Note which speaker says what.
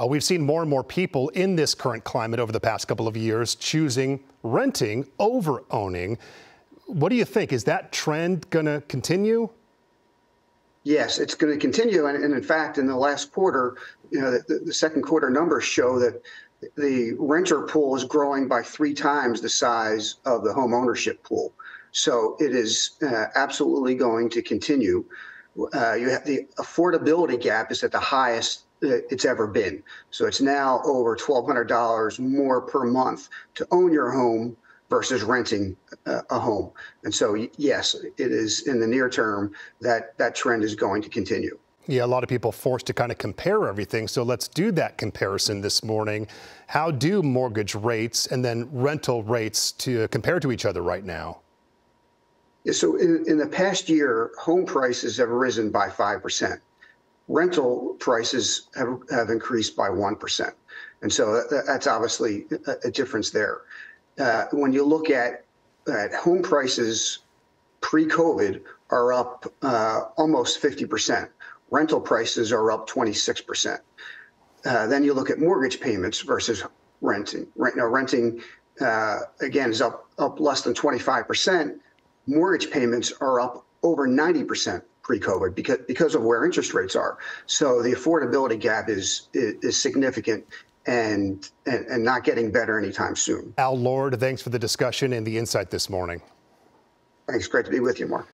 Speaker 1: Uh, we've seen more and more people in this current climate over the past couple of years choosing renting over owning. What do you think? Is that trend going to continue?
Speaker 2: Yes, it's going to continue. And, and, in fact, in the last quarter, you know, the, the, second quarter numbers show that the renter pool is growing by three times the size of the home ownership pool. So it is uh, absolutely going to continue. Uh, you have the affordability gap is at the highest it's ever been. So it's now over $1,200 more per month to own your home versus renting a, a home. And so, yes, it is in the near term that that trend is going to continue.
Speaker 1: Yeah, a lot of people forced to kind of compare everything. So let's do that comparison this morning. How do mortgage rates and then rental rates to compare to each other right now?
Speaker 2: So in, in the past year, home prices have risen by 5%. Rental prices have, have increased by 1%. And so that, that's obviously a, a difference there. Uh, when you look at, at home prices pre-COVID are up uh, almost 50%. Rental prices are up 26%. Uh, then you look at mortgage payments versus renting. Rent, know, renting, uh, again, is up, up less than 25% mortgage payments are up over 90% pre-COVID because because of where interest rates are. So the affordability gap is is, is significant and, and and not getting better anytime soon.
Speaker 1: Al Lord, thanks for the discussion and the insight this morning.
Speaker 2: Thanks. Great to be with you, Mark.